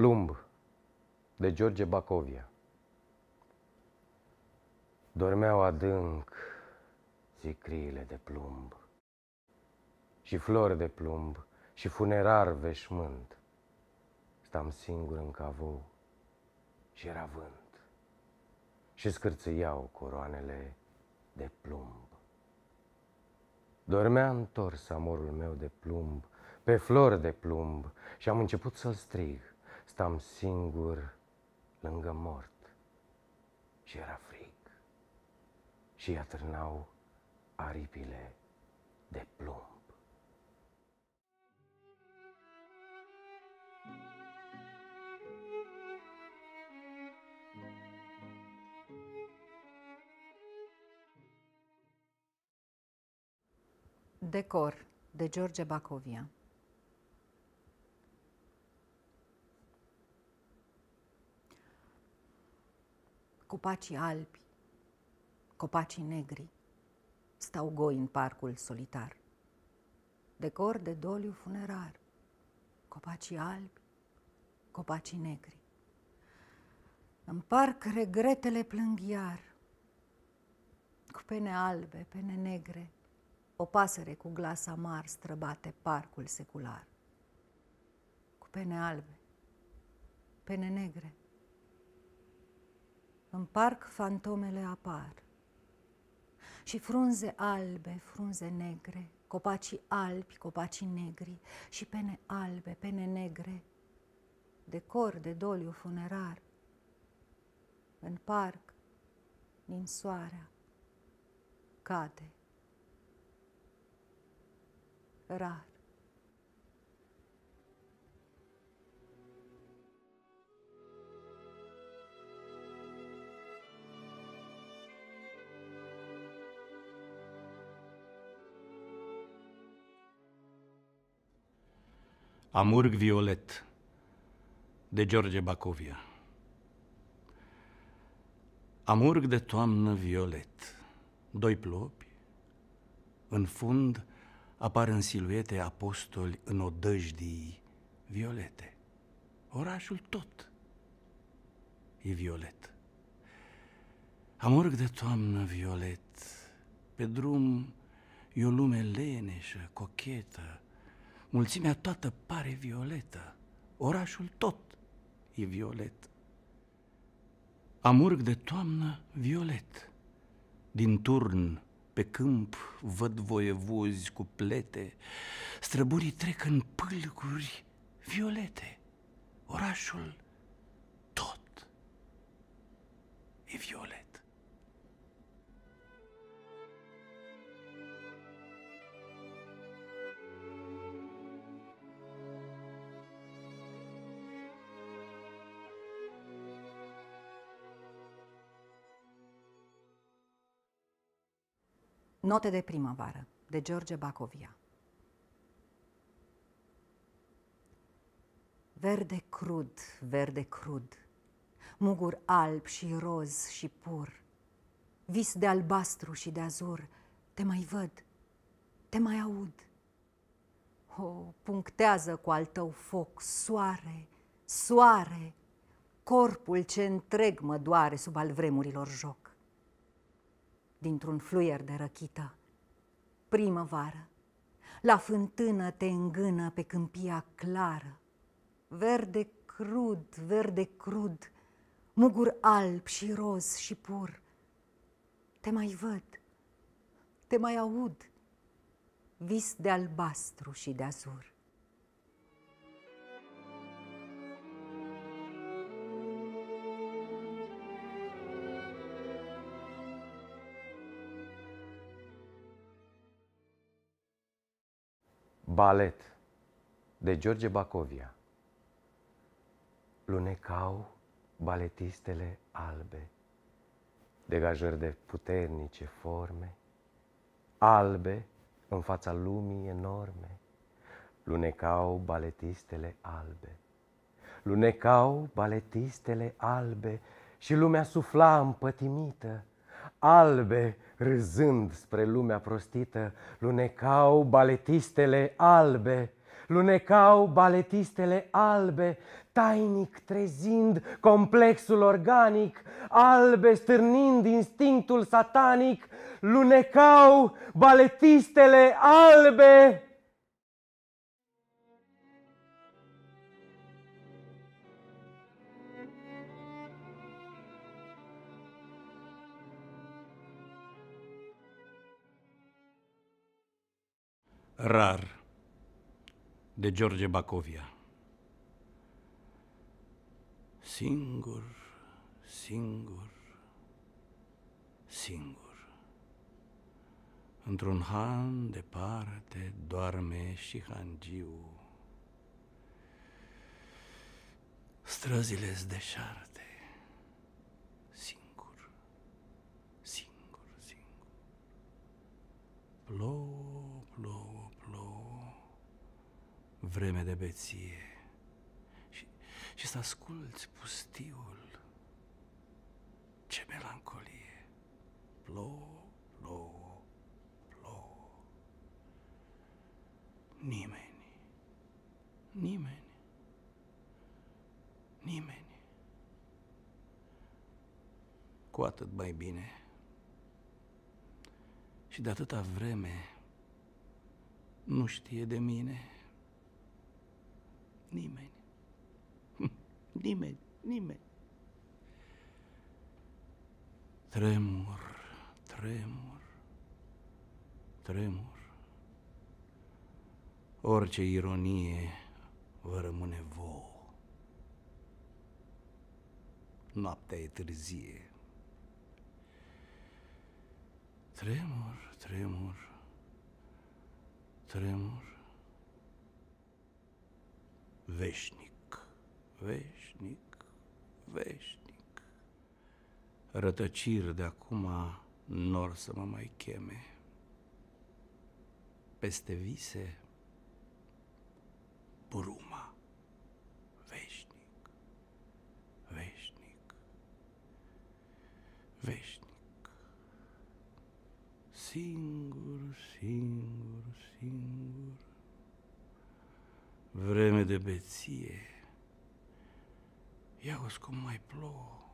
Plumb de George Bacovia Dormeau adânc zicriile de plumb și flori de plumb și funerar veșmânt. Stam singur în cavou și era vânt și scârțâiau coroanele de plumb. Dormea întors amorul meu de plumb, pe flori de plumb și am început să-l strig. Stam singur lângă mort și era frig și atârnau aripile de plumb. Decor de George Bacovia Copacii albi, copacii negri, stau goi în parcul solitar. Decor de doliu funerar, copacii albi, copacii negri. În parc regretele plâng iar, cu pene albe, pene negre, o pasăre cu glas amar străbate parcul secular. Cu pene albe, pene negre. În parc fantomele apar. Și frunze albe, frunze negre, copacii albi, copacii negri și pene albe, pene negre, decor de doliu funerar. În parc, din soarea, cade rar. Amurg Violet de George Bacovia Amurg de toamnă violet, doi plopi, în fund apar în siluete apostoli în odăjdii violete. Orașul tot e violet. Amurg de toamnă violet, pe drum e o lume leneșă, cochetă, mulțimea toată pare violetă, orașul tot e violet. Amurg de toamnă violet, din turn pe câmp văd voievozi cu plete, străburii trec în pâlguri violete. Orașul tot e violet. Note de primăvară de George Bacovia Verde crud, verde crud, mugur alb și roz și pur, vis de albastru și de azur, te mai văd, te mai aud. O, punctează cu al tău foc soare, soare, corpul ce întreg mă doare sub al vremurilor joc dintr-un fluier de răchită. Primăvară, la fântână te îngână pe câmpia clară, verde crud, verde crud, mugur alb și roz și pur. Te mai văd, te mai aud, vis de albastru și de azur. Balet de George Bacovia Lunecau baletistele albe, degajări de puternice forme, albe în fața lumii enorme, lunecau baletistele albe. Lunecau baletistele albe și lumea sufla împătimită, albe, râzând spre lumea prostită, lunecau baletistele albe, lunecau baletistele albe, tainic trezind complexul organic, albe stârnind instinctul satanic, lunecau baletistele albe. Rar de George Bacovia. Singur, singur, singur. Într-un han departe doarme și hangiu. Străzile-s deșarte Singur, singur, singur Plouă, plouă, plouă Vreme de beție. Și, și să asculți pustiul. Ce melancolie. Plouă, plouă, plouă. Nimeni Nimeni Nimeni. Cu atât mai bine. Și de atâta vreme nu știe de mine nimeni. Nimeni, nimeni. Tremur, tremur, tremur. Orice ironie vă rămâne vouă. Noaptea e târzie. Tremur, tremur, tremur. Veșnic, veșnic, veșnic. Rătăciri de acum nor să mă mai cheme. Peste vise, bruma. Veșnic, veșnic, veșnic. Singur, singur, singur Vreme de beție. Ia cum mai plouă